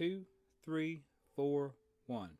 two, three, four, one.